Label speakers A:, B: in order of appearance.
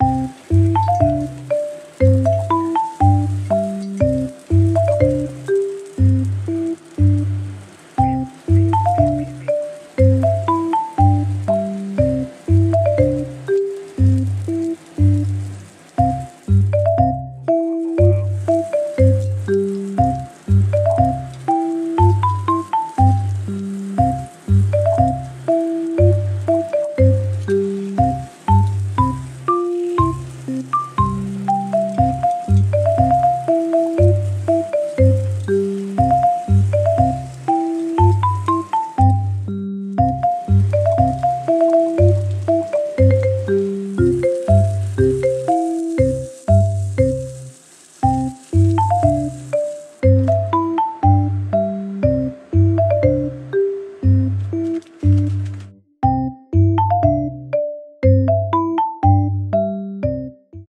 A: you